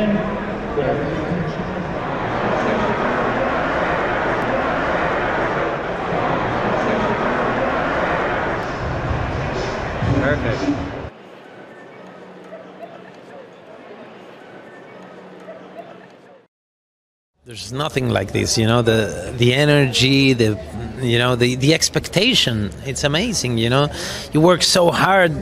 in. There's nothing like this, you know, the the energy, the you know, the the expectation. It's amazing, you know. You work so hard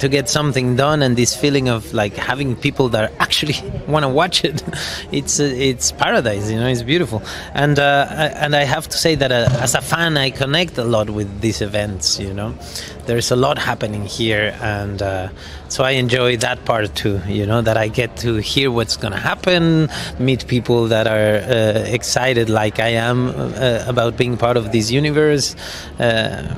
to get something done and this feeling of like having people that actually want to watch it. It's it's paradise, you know, it's beautiful. And uh, and I have to say that uh, as a fan I connect a lot with these events, you know. There's a lot happening here and uh, so I enjoy that part too, you know, that I get to hear what's going to happen, meet people that are excited like I am uh, about being part of this universe. Uh,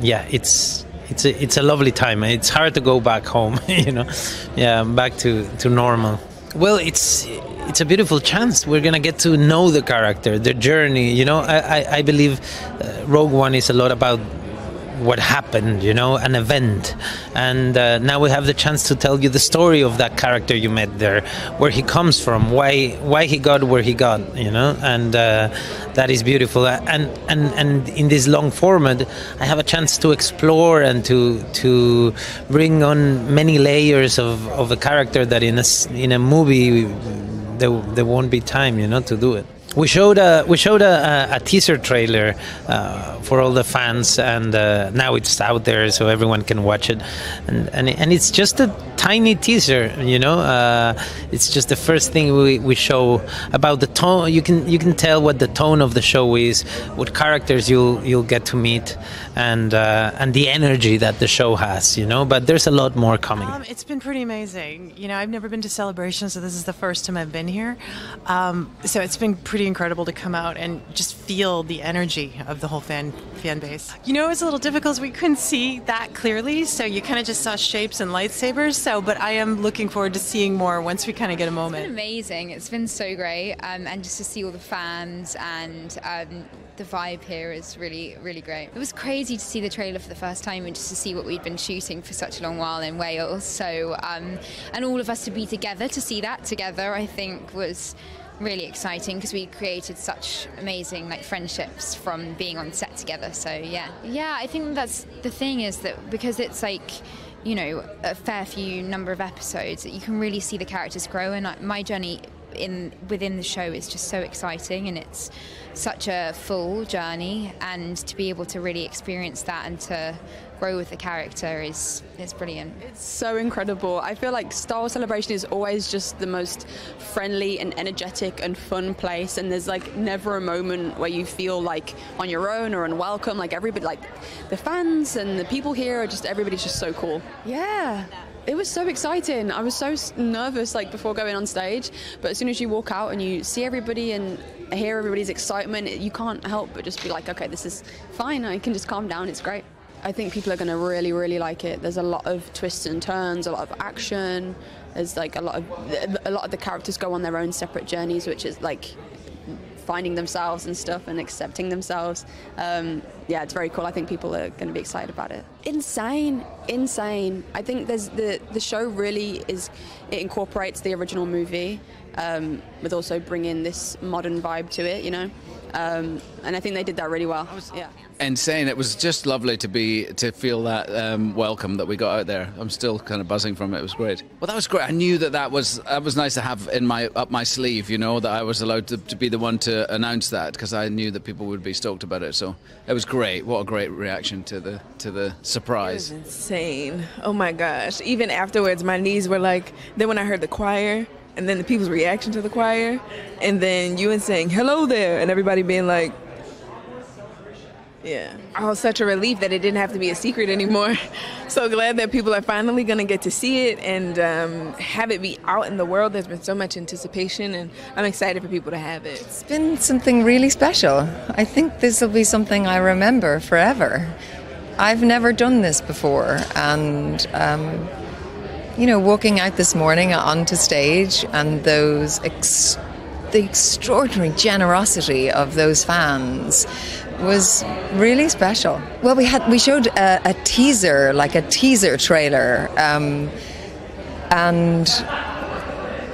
yeah, it's it's a, it's a lovely time. It's hard to go back home, you know, yeah, back to, to normal. Well, it's it's a beautiful chance. We're gonna get to know the character, the journey. You know, I I, I believe uh, Rogue One is a lot about what happened, you know, an event. And uh, now we have the chance to tell you the story of that character you met there, where he comes from, why why he got where he got, you know, and uh, that is beautiful. And and and in this long format, I have a chance to explore and to to bring on many layers of, of a character that in a in a movie there, there won't be time, you know, to do it we showed a we showed a, a teaser trailer uh, for all the fans, and uh, now it's out there so everyone can watch it. And and, and it's just a tiny teaser, you know. Uh, it's just the first thing we, we show about the tone. You can you can tell what the tone of the show is, what characters you'll you'll get to meet, and uh, and the energy that the show has, you know. But there's a lot more coming. Um, it's been pretty amazing. You know, I've never been to Celebration, so this is the first time I've been here. Um, so it's been pretty pretty incredible to come out and just feel the energy of the whole fan fan base. You know, it was a little difficult. We couldn't see that clearly, so you kind of just saw shapes and lightsabers. So, but I am looking forward to seeing more once we kind of get a moment. It's amazing. It's been so great, um, and just to see all the fans and. The vibe here is really, really great. It was crazy to see the trailer for the first time and just to see what we'd been shooting for such a long while in Wales. So, um, and all of us to be together to see that together, I think was really exciting because we created such amazing like friendships from being on set together. So yeah, yeah, I think that's the thing is that because it's like you know a fair few number of episodes, you can really see the characters grow. And my journey in within the show is just so exciting, and it's such a full journey. And to be able to really experience that and to grow with the character is is brilliant. It's so incredible. I feel like Star Wars Celebration is always just the most friendly and energetic and fun place, and there's like never a moment where you feel like on your own or unwelcome. Like everybody, like the fans and the people here are just everybody's just so cool. Yeah. It was so exciting. I was so nervous like before going on stage, but as soon as you walk out and you see everybody and hear everybody's excitement, you can't help but just be like, okay, this is fine. I can just calm down. It's great. I think people are going to really, really like it. There's a lot of twists and turns, a lot of action. There's like a lot of a lot of the characters go on their own separate journeys, which is like finding themselves and stuff and accepting themselves. Um, yeah, it's very cool. I think people are going to be excited about it. Insane, insane. I think there's the the show really is it incorporates the original movie um, with also bringing this modern vibe to it. You know. Um, and I think they did that really well. Yeah. Insane! It was just lovely to be to feel that um, welcome that we got out there. I'm still kind of buzzing from it. It was great. Well, that was great. I knew that that was that was nice to have in my up my sleeve. You know that I was allowed to, to be the one to announce that because I knew that people would be stoked about it. So it was great. What a great reaction to the to the surprise. insane! Oh my gosh! Even afterwards, my knees were like. Then when I heard the choir and then the people's reaction to the choir, and then you and saying "Hello there," and everybody being like, "Yeah." Oh, such a relief that it didn't have to be a secret anymore. so glad that people are finally going to get to see it and um, have it be out in the world. There's been so much anticipation, and I'm excited for people to have it. It's been something really special. I think this will be something I remember forever. I've never done this before, and. Um, you know, walking out this morning onto stage and those ex- the extraordinary generosity of those fans was really special. Well, we had we showed a, a teaser, like a teaser trailer, um, and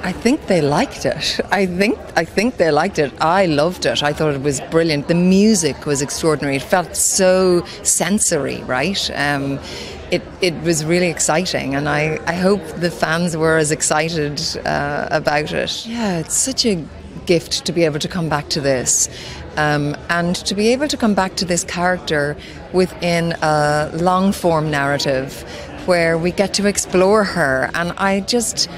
I think they liked it. I think I think they liked it. I loved it. I thought it was brilliant. The music was extraordinary. It felt so sensory, right? Um, it, it was really exciting, and I, I hope the fans were as excited uh, about it. Yeah, it's such a gift to be able to come back to this. Um, and to be able to come back to this character within a long form narrative where we get to explore her. And I just,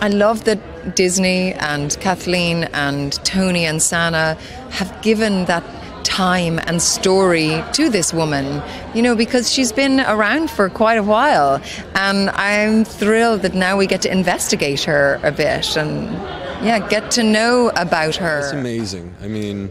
I love that Disney and Kathleen and Tony and Sana have given that time and story to this woman, you know, because she's been around for quite a while. And I'm thrilled that now we get to investigate her a bit and, yeah, get to know about her. It's amazing. I mean,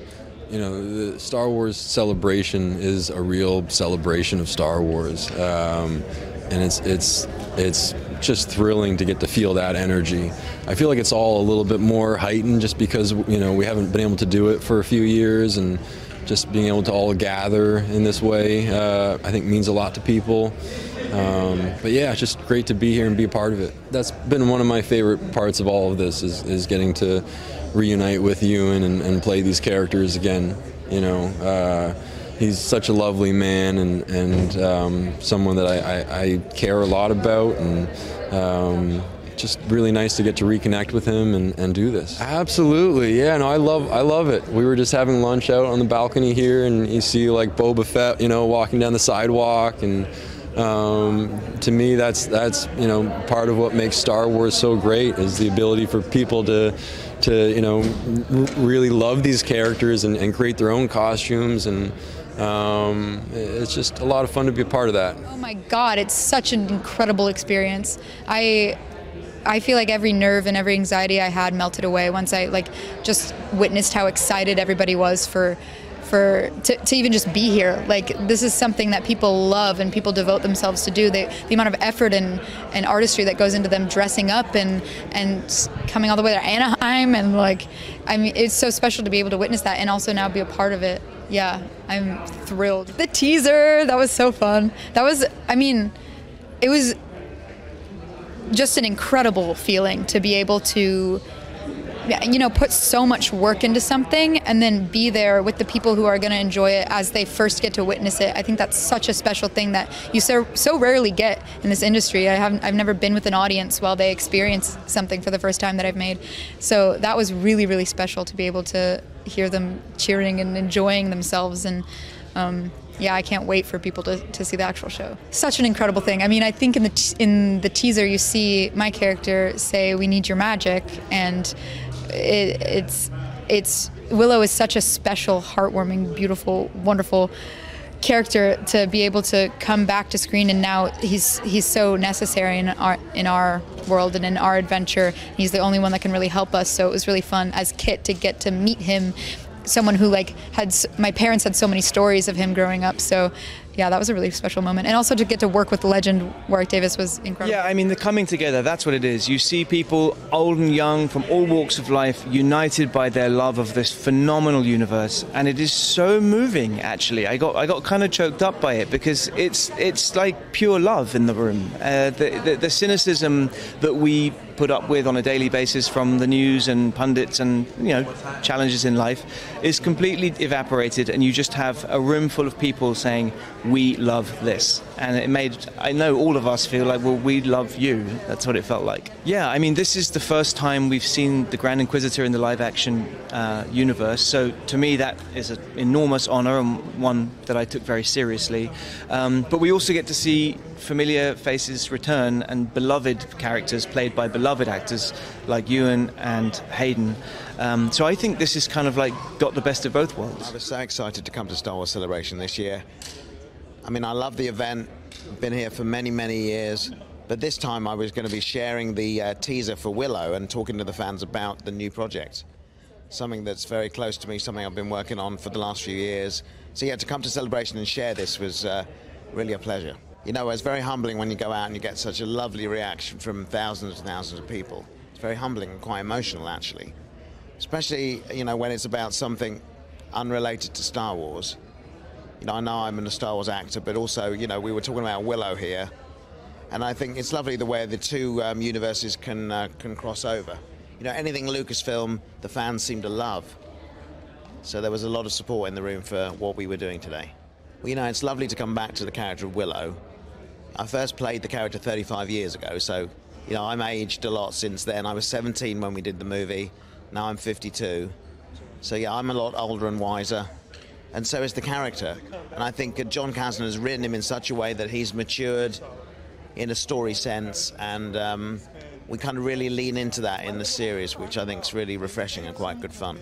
you know, the Star Wars celebration is a real celebration of Star Wars, um, and it's it's it's just thrilling to get to feel that energy. I feel like it's all a little bit more heightened just because you know we haven't been able to do it for a few years, and just being able to all gather in this way, uh, I think means a lot to people. Um, but yeah, it's just great to be here and be a part of it. That's been one of my favorite parts of all of this is, is getting to reunite with Ewan and, and play these characters again. You know, uh, he's such a lovely man and, and um, someone that I, I, I, care a lot about and um, just really nice to get to reconnect with him and, and do this. Absolutely, yeah. No, I love I love it. We were just having lunch out on the balcony here, and you see like Boba Fett, you know, walking down the sidewalk, and um, to me, that's that's you know part of what makes Star Wars so great is the ability for people to to you know really love these characters and, and create their own costumes and um, it's just a lot of fun to be a part of that. Oh my God, it's such an incredible experience. I I feel like every nerve and every anxiety I had melted away once I like just witnessed how excited everybody was for for to, to even just be here. Like this is something that people love and people devote themselves to do. They, the amount of effort and, and artistry that goes into them dressing up and and coming all the way to Anaheim and like I mean it's so special to be able to witness that and also now be a part of it. Yeah, I'm thrilled. The teaser, that was so fun. That was I mean, it was just an incredible feeling to be able to you know, put so much work into something and then be there with the people who are going to enjoy it as they first get to witness it. I think that's such a special thing that you so so rarely get in this industry. I haven't I've never been with an audience while they experience something for the first time that I've made. So that was really really special to be able to hear them cheering and enjoying themselves and um, yeah, I can't wait for people to, to see the actual show. Such an incredible thing. I mean, I think in the in the teaser you see my character say, "We need your magic," and it, it's it's Willow is such a special, heartwarming, beautiful, wonderful character to be able to come back to screen and now he's he's so necessary in our in our world and in our adventure he's the only one that can really help us so it was really fun as Kit to get to meet him someone who like had my parents had so many stories of him growing up so yeah, that was a really special moment. And also to get to work with the legend Warwick Davis was incredible. Yeah, I mean, the coming together, that's what it is. You see people, old and young, from all walks of life, united by their love of this phenomenal universe. And it is so moving, actually. I got, I got kind of choked up by it because it's, it's like pure love in the room. Uh, the, the, the cynicism that we put up with on a daily basis from the news and pundits and you know challenges in life is completely evaporated and you just have a room full of people saying we love this and it made I know all of us feel like well we love you that's what it felt like yeah I mean this is the first time we've seen the Grand Inquisitor in the live action uh, universe so to me that is an enormous honor and one that I took very seriously um, but we also get to see familiar faces return and beloved characters played by beloved actors like Ewan and Hayden. Um, so I think this is kind of like got the best of both worlds. I was so excited to come to Star Wars Celebration this year. I mean, I love the event. Been here for many, many years. But this time I was going to be sharing the uh, teaser for Willow and talking to the fans about the new project. Something that's very close to me, something I've been working on for the last few years. So yeah, to come to Celebration and share this was uh, really a pleasure you know, it's very humbling when you go out and you get such a lovely reaction from thousands and thousands of people. It's very humbling and quite emotional, actually. Especially, you know, when it's about something unrelated to Star Wars. You know, I know I'm a Star Wars actor, but also, you know, we were talking about Willow here, and I think it's lovely the way the two um, universes can uh, can cross over. you know, anything Lucasfilm, the fans seem to love. So there was a lot of support in the room for what we were doing today. Well, you know, it's lovely to come back to the character of Willow. I first played the character 35 years ago, so, you know, I'm aged a lot since then. I was 17 when we did the movie, now I'm 52. So, yeah, I'm a lot older and wiser, and so is the character. And I think Jon Kasdan has written him in such a way that he's matured in a story sense, and um, we kind of really lean into that in the series, which I think is really refreshing and quite good fun.